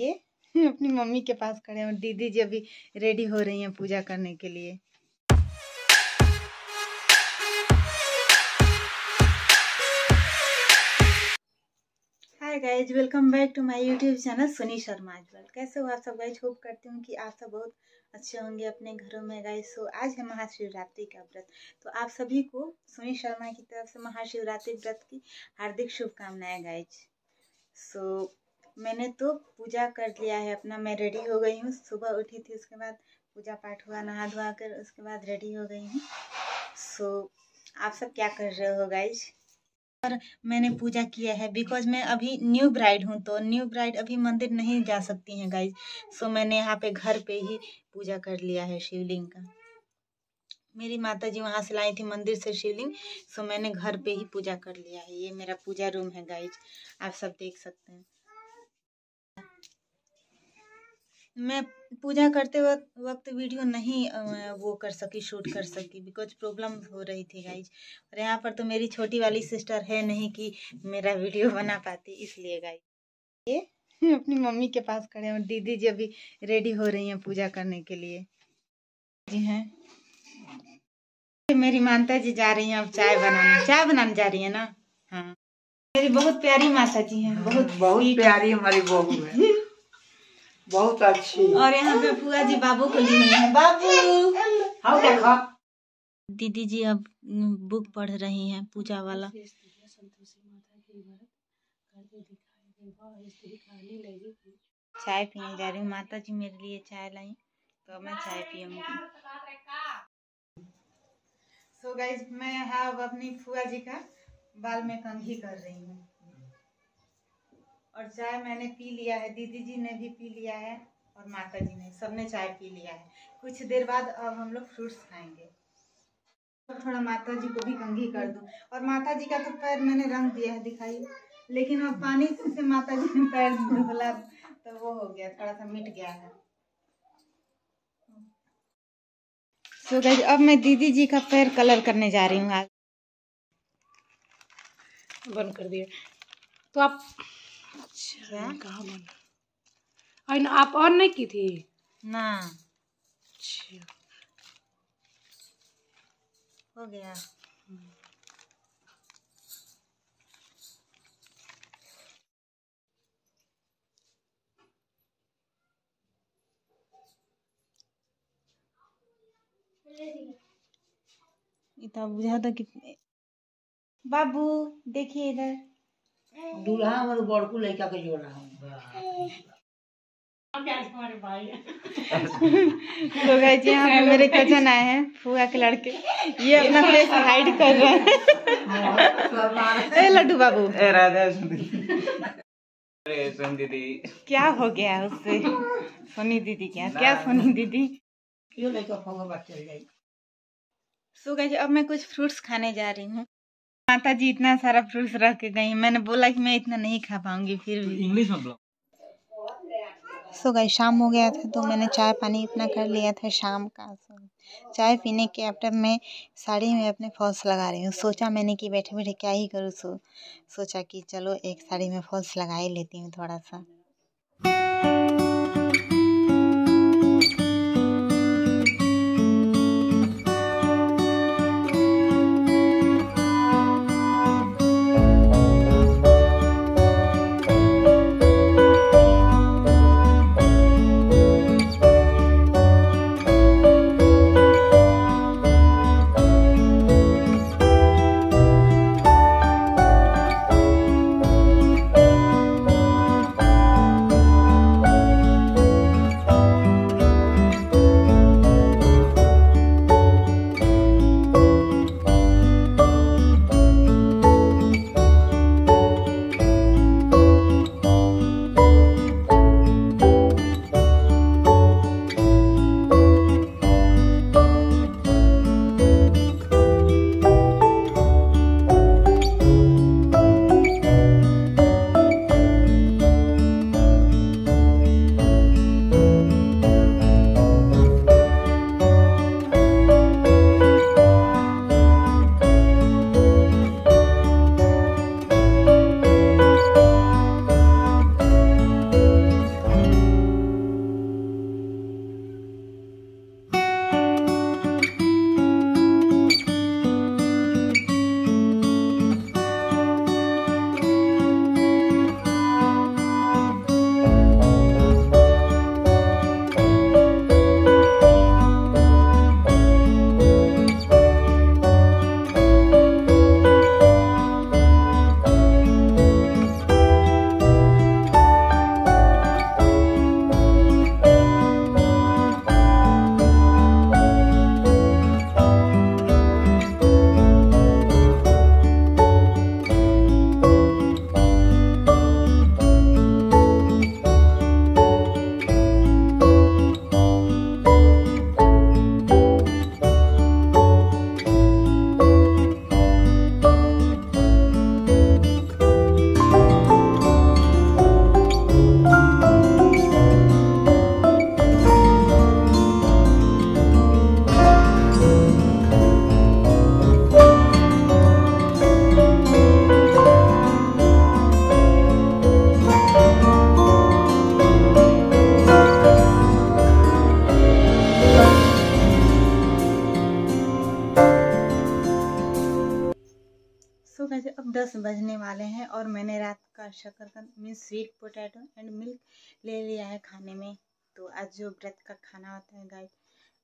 ये अपनी मम्मी के पास खड़े हैं दीदी जी अभी रेडी हो रही हैं पूजा करने के लिए। Guys welcome back to my YouTube channel Suni Sharma आजवल कैसे हो आप सब गाइज़ होप करती हूँ कि आप सब बहुत अच्छे होंगे अपने घरों में गाइज़ सो आज है महाशिवरात्रि का व्रत। तो आप सभी को सुनी शर्मा की तरफ़ से महाशिवरात्रि व्रत की हार्दिक शुभकामनाएँ गाइज़ सो मैंने तो पूजा कर लिया है अपना, मैं रेडी हो गई हूँ। सुबह उठी थी, उसके बाद पूजा पाठ हुआ, नहा धोआ कर, उसके बाद रेडी हो गई हूँ। सो आप सब क्या कर रहे हो गाइज़ और मैंने पूजा किया है बिकॉज़ मैं अभी न्यू ब्राइड हूँ तो न्यू ब्राइड अभी मंदिर नहीं जा सकती हैं गाइज़ सो मैंने यहाँ पे घर पे ही पूजा कर लिया है, शिवलिंग का। मेरी माता जी वहाँ से लाई थी मंदिर से शिवलिंग सो मैंने घर पे ही पूजा कर लिया है। ये मेरा पूजा रूम है गाइज़ आप सब देख सकते हैं। मैं पूजा करते वक्त वक्त वीडियो नहीं वो कर सकी शूट कर सकी बिकॉज़ प्रॉब्लम हो रही थी गाइज़ और यहाँ पर तो मेरी छोटी वाली सिस्टर है नहीं कि मेरा वीडियो बना पाती इसलिए गाइज़ ये अपनी मम्मी के पास खड़े हैं और दीदी जी अभी रेडी हो रही हैं पूजा करने के लिए. जी हैं. मेरी मानता जी जा रही हैं अब चाय बनाने. चाय बनाने जा रही है ना? हाँ. मेरी बहुत प्यारी माता जी हैं बहुत बहुत प्यारी हमारी बहू है। बहुत अच्छी। और यहाँ पे फुआ जी बाबू को लिए हैं। बाबू हाँ देखो। दीदी जी अब बुक पढ़ रही हैं पूजा वाला। चाय पीने जा रही हूँ माता जी मेरे लिए चाय लाई तो मैं चाय पीऊँगी सो so गाइज़ मैं यहाँ अब अपनी फुआ जी का बाल में कंघी कर रही हूँ। और चाय मैंने पी लिया है, दीदी जी ने भी पी लिया है और माता जी ने, सबने चाय पी लिया है। कुछ देर बाद अब हम लोग फ्रूट्स खाएँगे। तो थोड़ा माता जी को भी कंघी कर दूँ। और माता जी का तो पैर मैंने रंग दिया है दिखाई लेकिन अब पानी से माता जी ने पैर धोला तो वो हो गया, थोड़ा सा मिट गया है। So अब मैं दीदी जी का पैर कलर करने जा रही हूँ। आज बंद कर दिया। तो आप क्या? कहाँ बना और आप ऑन नहीं की थी? ना। अच्छा। हो गया। इतना बुझा था कि बाबू देखिए इधर। दूल्हा हमारे बड़कू लड़का के जोड़ा तो गाइस यहाँ पे मेरे कज़न आए हैं फुआ के लड़के। ये अपना फेस हाइड कर रहे हैं। लड्डू बाबू। दीदी। क्या हो गया उससे? सोनी दीदी क्या? क्या सोनी दीदी? क्यों जाएगी। सो गाइस अब मैं कुछ फ्रूट्स खाने जा रही हूँ। माता जी इतना सारा फ्रूट रख के गई। मैंने बोला कि मैं इतना नहीं खा पाऊँगी फिर भी। इंग्लिश में बोलो। सो so, गई शाम हो गया था तो मैंने चाय पानी इतना कर लिया था शाम का। सो चाय पीने के आफ्टर मैं साड़ी में अपने फॉल्स लगा रही हूँ। सोचा मैंने कि बैठे बैठे क्या ही करूँ सो सोचा कि चलो एक साड़ी में फॉल्स लगा ही लेती हूँ थोड़ा सा। दस बजने वाले हैं और मैंने रात का शकरकंद mean sweet potato and milk ले लिया है खाने में। तो आज जो व्रत का खाना होता है गाइस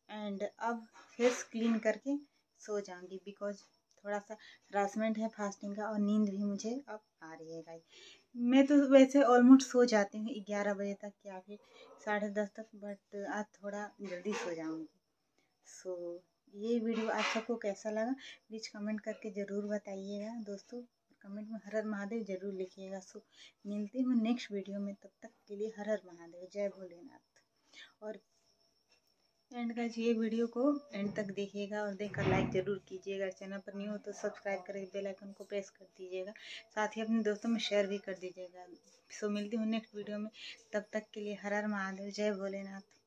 एंड अब फेस क्लीन करके सो जाऊँगी बिकॉज़ थोड़ा सा हरासमेंट है फास्टिंग का और नींद भी मुझे अब आ रही है गाइस। मैं तो वैसे ऑलमोस्ट सो जाती हूँ ग्यारह बजे तक या फिर साढ़े दस तक बट आज थोड़ा जल्दी सो जाऊँगी। सो so, ये वीडियो आप सबको कैसा लगा प्लीज़ कमेंट करके ज़रूर बताइएगा। दोस्तों कमेंट में हर हर महादेव ज़रूर लिखिएगा। सो, मिलती हूँ नेक्स्ट वीडियो में, तब तक के लिए हर हर महादेव। जय भोलेनाथ। और एंड का ये वीडियो को एंड तक देखिएगा और देखकर लाइक ज़रूर कीजिएगा। चैनल पर न्यू हो तो सब्सक्राइब करके बेल आइकन को प्रेस कर दीजिएगा। साथ ही अपने दोस्तों में शेयर भी कर दीजिएगा। सो, मिलती हूँ नेक्स्ट वीडियो में। तब तक के लिए हर हर महादेव। जय भोलेनाथ।